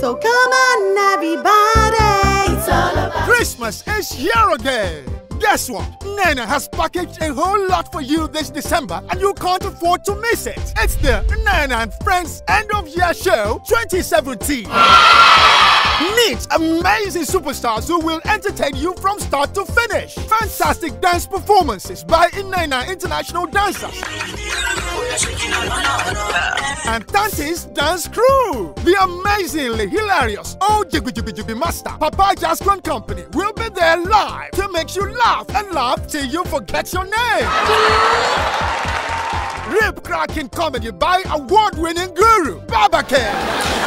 So come on, everybody. It's all about Christmas is here again. Guess what? Nnenna has packaged a whole lot for you this December and you can't afford to miss it. It's the Nnenna and Friends End of Year Show 2017. Meet amazing superstars who will entertain you from start to finish. Fantastic dance performances by Nnenna International Dancers. And Tanti's dance crew. The amazingly hilarious Old Jiggy Jiggy Jiggy Master, Papa Ajasco and Company will be there live to make you laugh and laugh till you forget your name. Cracking comedy by award-winning guru Babahkay.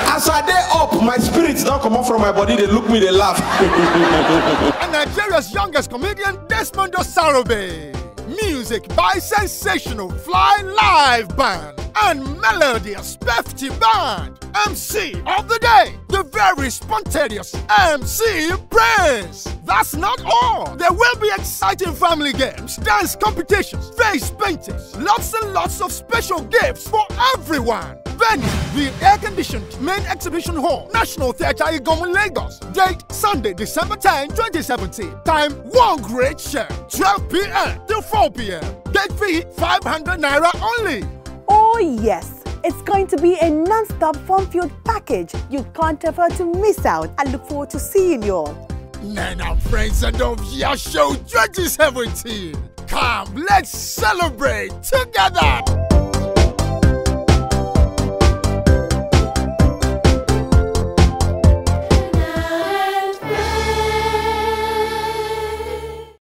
As I day up, my spirits don't come up from my body. They look me, they laugh. and Nigeria's youngest comedian Desmond Osarobe. Music by sensational Flye Live Band and melodious PEFTI Band. MC of the day, the very spontaneous MC Prince. That's not all. There will be exciting family games, dance competitions, face paintings, lots and lots of special gifts for everyone. Venue, the air-conditioned main exhibition hall, National Theatre Iganmu, Lagos. Date, Sunday, December 10, 2017. Time, one great show, 12 p.m. to 4 p.m. Gate fee, 500 naira only. Oh, yes. It's going to be a non-stop fun-filled package. You can't afford to miss out. I look forward to seeing you all. Friends and of Show 2017. Come, let's celebrate together.